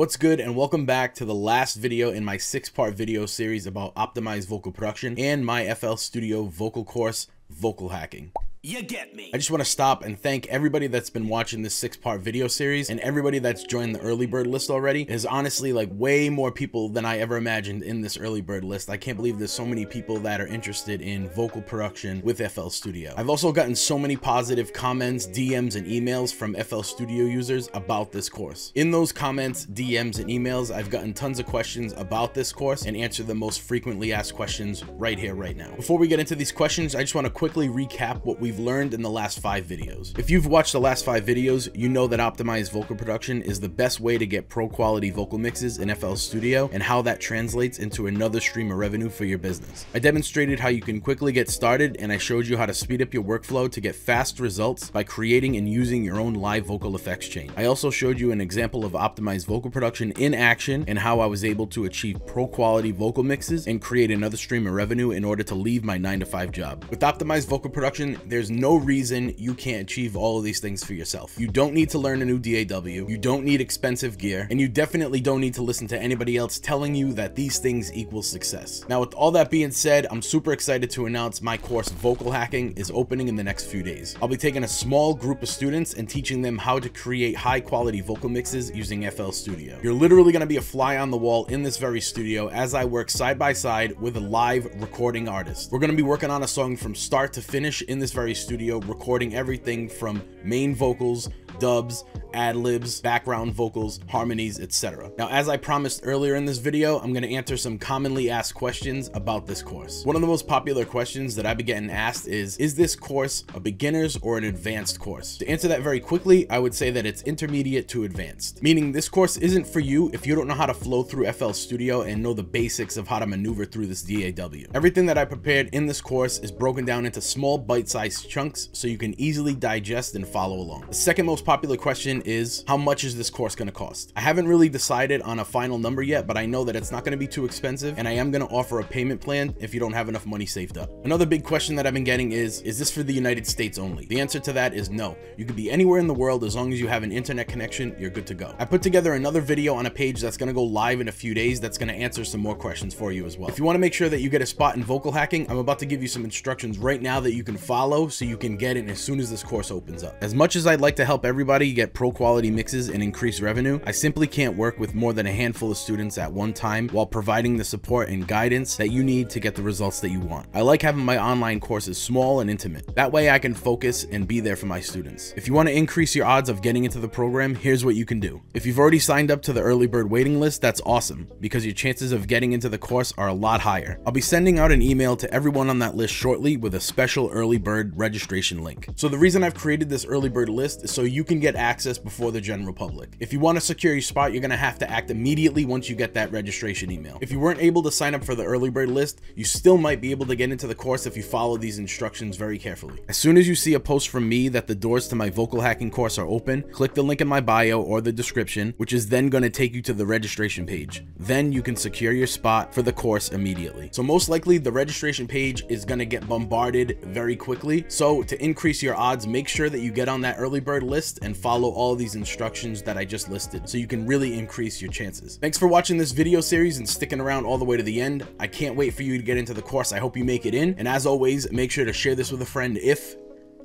What's good and welcome back to the last video in my six part video series about optimized vocal production and my FL Studio vocal course, Vocal Hacking. You get me. I just want to stop and thank everybody that's been watching this six part video series and everybody that's joined the early bird list already. Is honestly like way more people than I ever imagined in this early bird list. I can't believe there's so many people that are interested in vocal production with FL Studio. I've also gotten so many positive comments, DMs, and emails from FL Studio users about this course. In those comments, DMs, and emails, I've gotten tons of questions about this course and answer the most frequently asked questions right here, right now. Before we get into these questions, I just want to quickly recap what we we've learned in the last five videos. If you've watched the last five videos, you know that optimized vocal production is the best way to get pro quality vocal mixes in FL Studio and how that translates into another stream of revenue for your business. I demonstrated how you can quickly get started and I showed you how to speed up your workflow to get fast results by creating and using your own live vocal effects chain. I also showed you an example of optimized vocal production in action and how I was able to achieve pro quality vocal mixes and create another stream of revenue in order to leave my 9 to 5 job. With optimized vocal production, there's there's no reason you can't achieve all of these things for yourself. You don't need to learn a new DAW, you don't need expensive gear, and you definitely don't need to listen to anybody else telling you that these things equal success. Now, with all that being said, I'm super excited to announce my course Vocal Hacking is opening in the next few days. I'll be taking a small group of students and teaching them how to create high quality vocal mixes using FL Studio. You're literally going to be a fly on the wall in this very studio as I work side by side with a live recording artist. We're going to be working on a song from start to finish in this very studio recording everything from main vocals dubs, ad-libs, background vocals, harmonies, etc. Now, as I promised earlier in this video, I'm going to answer some commonly asked questions about this course. One of the most popular questions that I've been getting asked is, is this course a beginner's or an advanced course? To answer that very quickly, I would say that it's intermediate to advanced, meaning this course isn't for you if you don't know how to flow through FL Studio and know the basics of how to maneuver through this DAW. Everything that I prepared in this course is broken down into small bite-sized chunks so you can easily digest and follow along. The second most popular question is, how much is this course going to cost? I haven't really decided on a final number yet, but I know that it's not going to be too expensive, and I am going to offer a payment plan if you don't have enough money saved up. Another big question that I've been getting is, is this for the United States only? The answer to that is no. You could be anywhere in the world as long as you have an internet connection, you're good to go. I put together another video on a page that's going to go live in a few days that's going to answer some more questions for you as well. If you want to make sure that you get a spot in vocal hacking, I'm about to give you some instructions right now that you can follow so you can get in as soon as this course opens up. As much as I'd like to help everybody everybody get pro quality mixes and increase revenue, I simply can't work with more than a handful of students at one time while providing the support and guidance that you need to get the results that you want. I like having my online courses small and intimate. That way I can focus and be there for my students. If you want to increase your odds of getting into the program, here's what you can do. If you've already signed up to the early bird waiting list, that's awesome because your chances of getting into the course are a lot higher. I'll be sending out an email to everyone on that list shortly with a special early bird registration link. So the reason I've created this early bird list is so you can get access before the general public. If you want to secure your spot, you're going to have to act immediately once you get that registration email. If you weren't able to sign up for the early bird list, you still might be able to get into the course if you follow these instructions very carefully. As soon as you see a post from me that the doors to my vocal hacking course are open, click the link in my bio or the description, which is then going to take you to the registration page. Then you can secure your spot for the course immediately. So most likely the registration page is going to get bombarded very quickly. So to increase your odds, make sure that you get on that early bird list and follow follow all these instructions that I just listed so you can really increase your chances. Thanks for watching this video series and sticking around all the way to the end. I can't wait for you to get into the course. I hope you make it in. And as always, make sure to share this with a friend if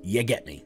you get me.